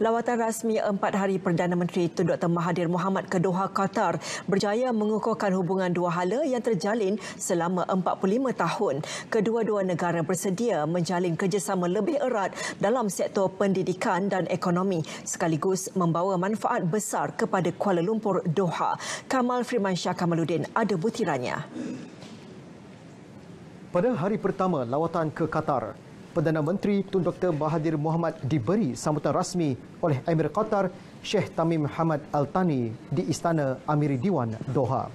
Lawatan rasmi empat hari Perdana Menteri Tun Dr. Mahathir Mohamad ke Doha, Qatar berjaya mengukuhkan hubungan dua hala yang terjalin selama 45 tahun. Kedua-dua negara bersedia menjalin kerjasama lebih erat dalam sektor pendidikan dan ekonomi sekaligus membawa manfaat besar kepada Kuala Lumpur, Doha. Kamal Firmansyah Kamaluddin ada butirannya. Pada hari pertama lawatan ke Qatar, Perdana Menteri Tun Dr. Mahathir Mohamad diberi sambutan rasmi oleh Emir Qatar Sheikh Tamim Hamad Al Thani di Istana Amiri Diwan Doha.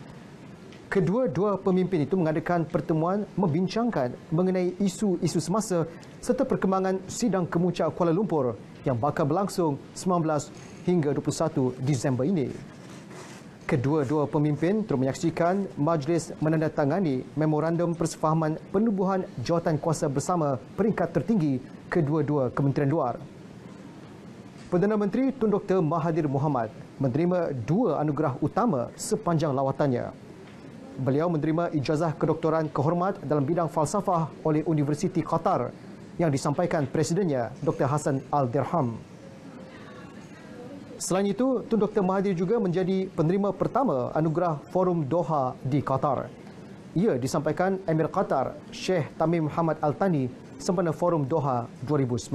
Kedua-dua pemimpin itu mengadakan pertemuan membincangkan mengenai isu-isu semasa serta perkembangan sidang kemuncak Kuala Lumpur yang bakal berlangsung 19 hingga 21 Disember ini. Kedua-dua pemimpin turut menyaksikan majlis menandatangani memorandum persefahaman penubuhan jawatan kuasa bersama peringkat tertinggi kedua-dua kementerian luar. Perdana Menteri Tun Dr. Mahathir Mohamad menerima dua anugerah utama sepanjang lawatannya. Beliau menerima ijazah kedoktoran kehormat dalam bidang falsafah oleh Universiti Qatar yang disampaikan presidennya Dr. Hassan Al-Dirham. Selain itu, Tun Dr. Mahathir juga menjadi penerima pertama anugerah Forum Doha di Qatar. Ia disampaikan Emir Qatar Sheikh Tamim Muhammad Al Thani sempena Forum Doha 2019.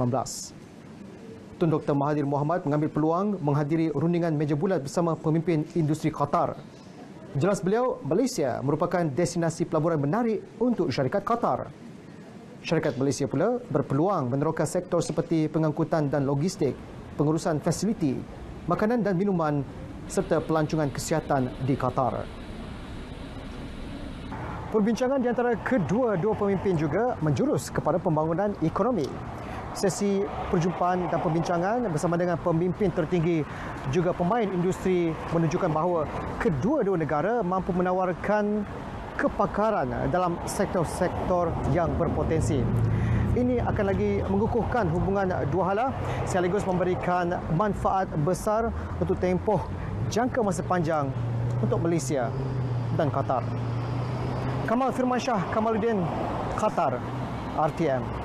Tun Dr. Mahathir Mohamad mengambil peluang menghadiri rundingan meja bulat bersama pemimpin industri Qatar. Jelas beliau, Malaysia merupakan destinasi pelaburan menarik untuk syarikat Qatar. Syarikat Malaysia pula berpeluang meneroka sektor seperti pengangkutan dan logistik, pengurusan fasiliti, makanan dan minuman serta pelancongan kesihatan di Qatar. Perbincangan di antara kedua-dua pemimpin juga menjurus kepada pembangunan ekonomi. Sesi perjumpaan dan perbincangan bersama dengan pemimpin tertinggi juga pemain industri menunjukkan bahawa kedua-dua negara mampu menawarkan kepakaran dalam sektor-sektor yang berpotensi ini akan lagi mengukuhkan hubungan dua hala sekaligus memberikan manfaat besar untuk tempoh jangka masa panjang untuk Malaysia dan Qatar. Kamal Firmansyah Kamaluddin, Qatar, RTM.